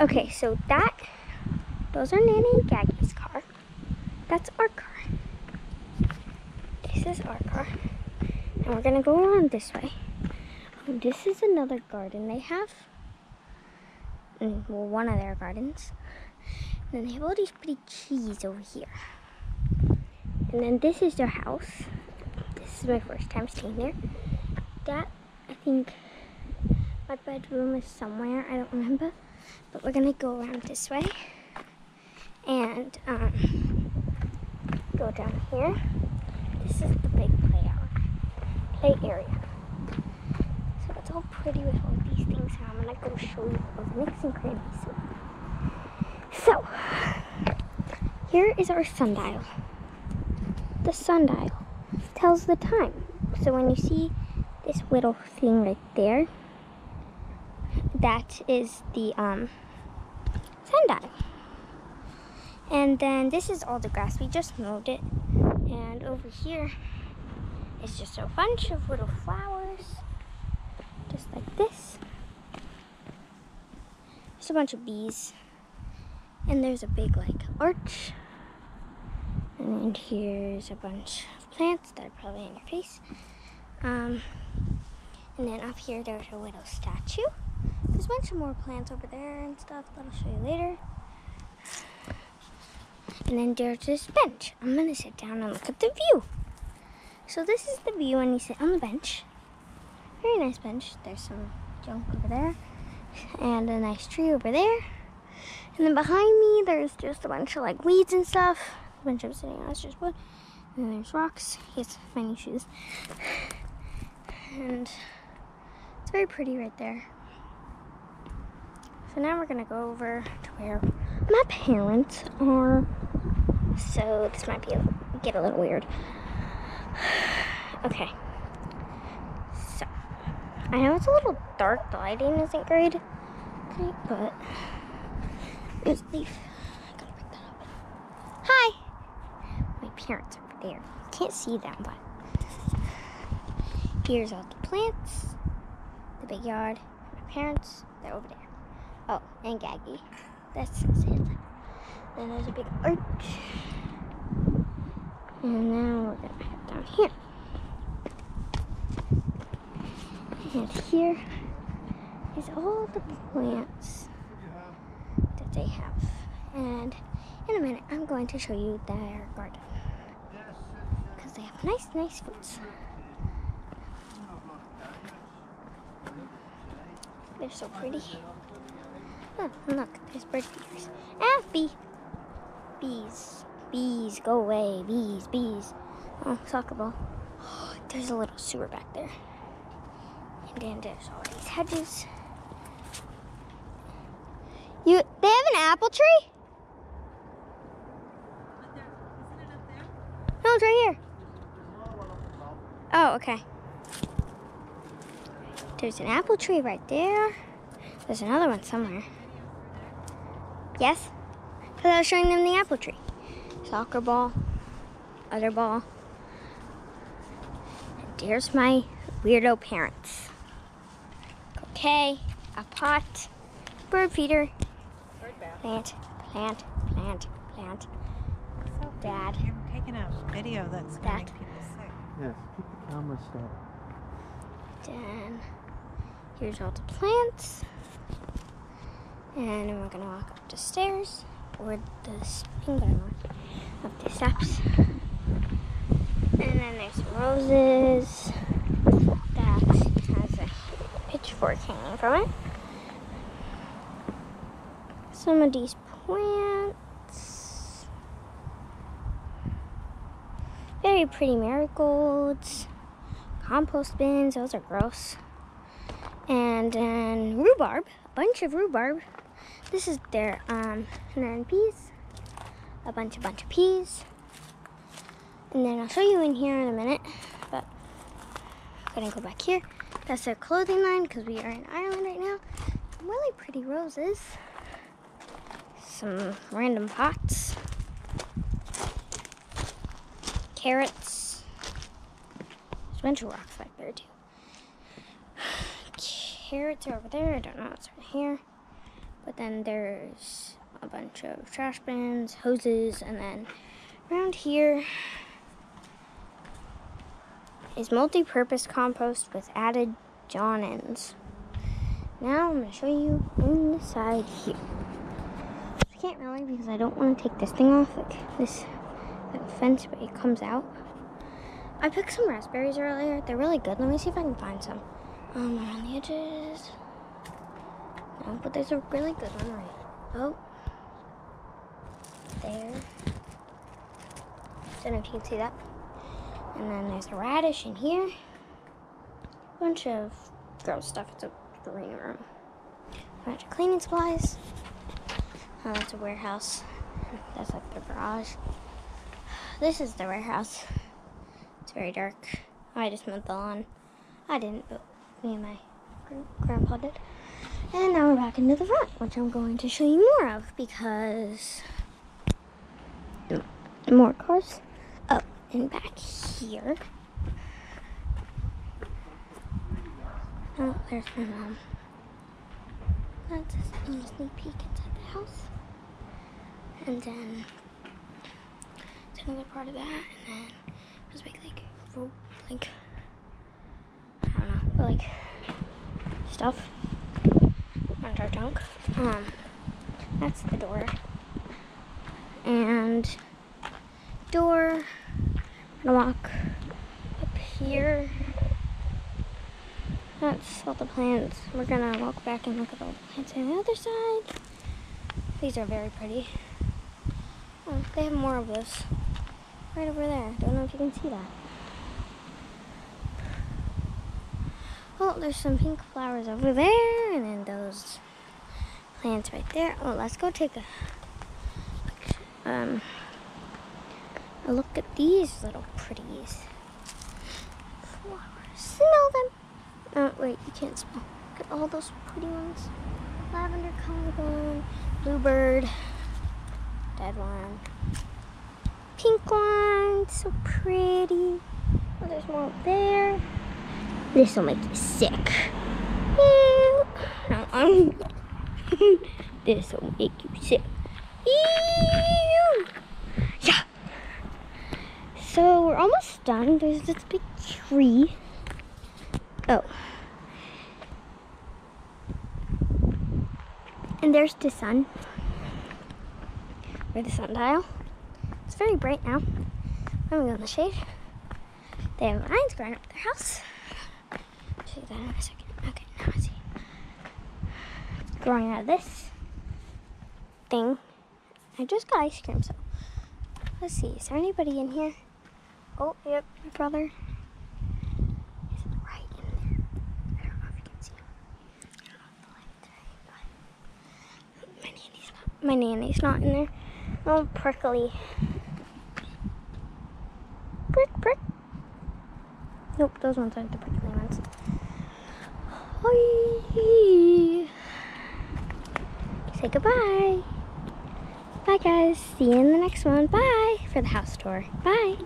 Okay, so that, those are Nana and Gaggy's car. That's our car. This is our car. And we're gonna go around this way. This is another garden they have. Mm, Well, one of their gardens. And they have all these pretty trees over here. And then this is their house. This is my first time staying there. That, I think, my bedroom is somewhere. I don't remember. But we're gonna go around this way. And, um, go down here. This is the big play hour, play area. So it's all pretty with all these things. And I'm gonna go show you the nooks and crannies. So, here is our sundial. The sundial tells the time. So when you see this little thing right there, that is the um. And then this is all the grass. We just mowed it. And over here is just a bunch of little flowers, just like this. Just a bunch of bees. And there's a big like arch. And here's a bunch of plants that are probably in your face. Um, and then up here there's a little statue. There's a bunch of more plants over there and stuff that I'll show you later. And then there's this bench. I'm gonna sit down and look at the view. So this is the view when you sit on the bench. Very nice bench. There's some junk over there. And a nice tree over there. And then behind me there's just a bunch of like weeds and stuff. The bench I'm sitting on is just wood. And then there's rocks. Yes, my new shoes. And it's very pretty right there. So now we're gonna go over to where my parents are. So this might be a, get a little weird. Okay. So I know it's a little dark. The lighting isn't great, great, but there's up. Hi. My parents are over there. Can't see them, but here's all the plants, the big yard. My parents, they're over there. Oh, and Gaggy. That's Santa. Then there's a big arch. And now we're gonna head down here. And here is all the plants that they have. And in a minute, I'm going to show you their garden. Because they have nice, nice fruits. They're so pretty. Oh, look, there's bird feeders. Ah, bee. Bees. Bees, go away. Bees, bees. Oh, soccer ball. Oh, There's a little sewer back there. And then there's all these hedges. You, they have an apple tree? No, it's right here. Oh, okay. There's an apple tree right there. There's another one somewhere. Yes? Because I was showing them the apple tree. Soccer ball, other ball. And there's my weirdo parents. Okay, a pot, bird feeder, plant, plant, plant, plant. So Dad. You're taking a video that's going to Dad. make people sick. Yes, keep the camera still. Then here's all the plants. And we're gonna walk up the stairs or the spin button up the steps. And then there's roses that has a pitchfork hanging from it. Some of these plants. Very pretty marigolds compost bins. Those are gross. And then rhubarb, a bunch of rhubarb. This is their um, then peas, a bunch, a bunch of peas. And then I'll show you in here in a minute. But I'm gonna go back here. That's their clothing line because we are in Ireland right now. Really pretty roses. Some random pots. Carrots. There's a bunch of rocks back there too. Carrots are over there. I don't know what's right here. But then there's a bunch of trash bins, hoses, and then around here is multi-purpose compost with added John Innes. Now I'm going to show you inside here. I can't really because I don't want to take this thing off, like this fence, but it comes out. I picked some raspberries earlier. They're really good. Let me see if I can find some. Um, around the edges. No, but there's a really good one right. Oh. There. Don't know if you can see that. And then there's a radish in here. Bunch of gross stuff. It's a green room. Bunch of cleaning supplies. Oh, that's a warehouse. That's like the garage. This is the warehouse. It's very dark. I just mowed the lawn. I didn't, but me and my grandpa did. And now we're back into the front, which I'm going to show you more of because more cars. Oh, and back here. Oh, there's my mom. That's a sneak peek inside the house. And then it's another part of that, and then there's big like like I don't know, like stuff on our junk. Um, that's the door, and door. I'm gonna walk up here. That's all the plants. We're gonna walk back and look at all the plants on the other side. These are very pretty. Oh, they have more of this right over there. Don't know if you can see that. Oh, there's some pink flowers over there, and then those plants right there. Oh, let's go take a um a look at these little pretties. Flowers. Smell them. Oh, wait, you can't smell. Look at all those pretty ones. Lavender colored bluebird, dead one, pink one, so pretty. Oh, there's more there. This will make you sick. This will make you sick. Yeah. So we're almost done. There's this big tree. Oh. And there's the sun. Or the sundial. It's very bright now. I'm gonna go in the shade. They have vines growing up their house. You that in a second. Okay, now I see. Growing out of this thing. I just got ice cream, so let's see. Is there anybody in here? Oh, yep, my brother. See my nanny's not. My nanny's not in there. Oh, prickly. Prick, prick. Nope, those ones aren't the prickly Say goodbye. Bye, guys. See you in the next one. Bye for the house tour. Bye.